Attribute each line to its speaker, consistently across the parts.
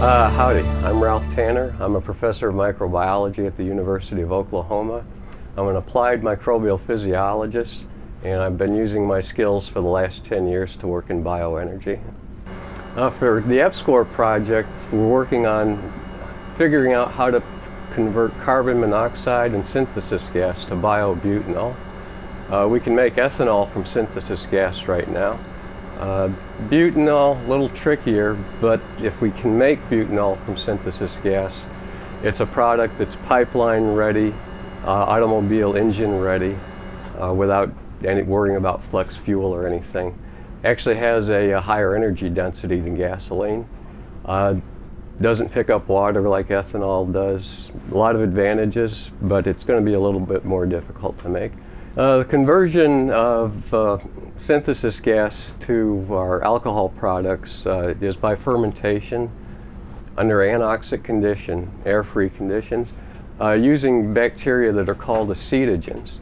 Speaker 1: Uh, howdy, I'm Ralph Tanner. I'm a professor of microbiology at the University of Oklahoma. I'm an applied microbial physiologist and I've been using my skills for the last 10 years to work in bioenergy. Uh, for the EPSCoR project, we're working on figuring out how to convert carbon monoxide and synthesis gas to biobutanol. Uh, we can make ethanol from synthesis gas right now. Uh, butanol, a little trickier, but if we can make butanol from synthesis gas, it's a product that's pipeline ready, uh, automobile engine ready, uh, without any worrying about flex fuel or anything. Actually has a, a higher energy density than gasoline. Uh, doesn't pick up water like ethanol does. A lot of advantages, but it's going to be a little bit more difficult to make. Uh, the conversion of uh, synthesis gas to our alcohol products uh, is by fermentation under anoxic condition, air-free conditions, uh, using bacteria that are called acetogens.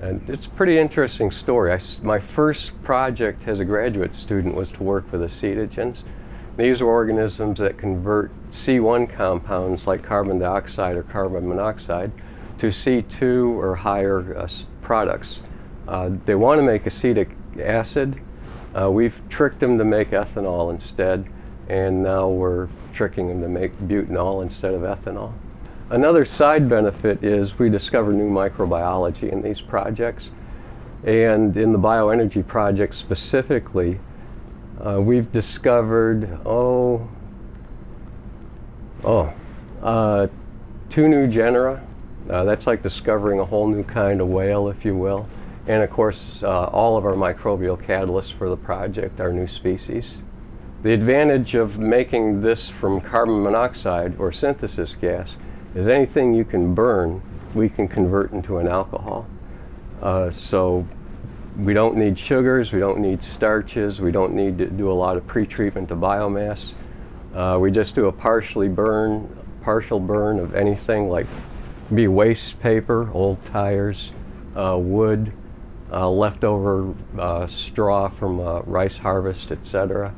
Speaker 1: And it's a pretty interesting story. I, my first project as a graduate student was to work with acetogens. These are organisms that convert C1 compounds like carbon dioxide or carbon monoxide to C2 or higher uh, products. Uh, they want to make acetic acid. Uh, we've tricked them to make ethanol instead, and now we're tricking them to make butanol instead of ethanol. Another side benefit is we discover new microbiology in these projects. And in the bioenergy project specifically, uh, we've discovered, oh, oh, uh, two new genera. Uh, that's like discovering a whole new kind of whale, if you will. And of course, uh, all of our microbial catalysts for the project are new species. The advantage of making this from carbon monoxide or synthesis gas is anything you can burn, we can convert into an alcohol. Uh, so we don't need sugars, we don't need starches, we don't need to do a lot of pre-treatment to biomass. Uh, we just do a partially burn, partial burn of anything like be waste paper, old tires, uh, wood, uh, leftover uh, straw from uh, rice harvest, etc.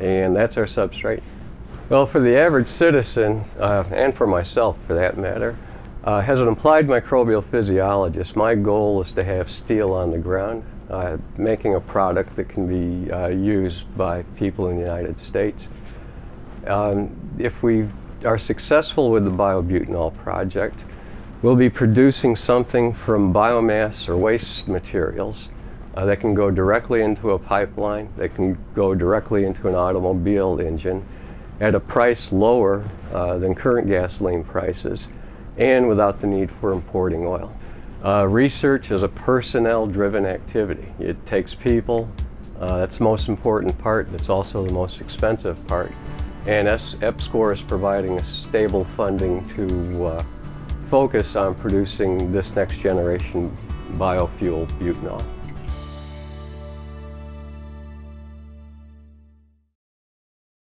Speaker 1: And that's our substrate. Well, for the average citizen, uh, and for myself for that matter, uh, as an applied microbial physiologist, my goal is to have steel on the ground, making a product that can be used by people in the United States. Um, if we are successful with the biobutanol project, we'll be producing something from biomass or waste materials uh, that can go directly into a pipeline, that can go directly into an automobile engine, at a price lower uh, than current gasoline prices and without the need for importing oil. Uh, research is a personnel-driven activity. It takes people. Uh, that's the most important part. That's also the most expensive part. And EPSCoR is providing a stable funding to uh, focus on producing this next generation biofuel butanol.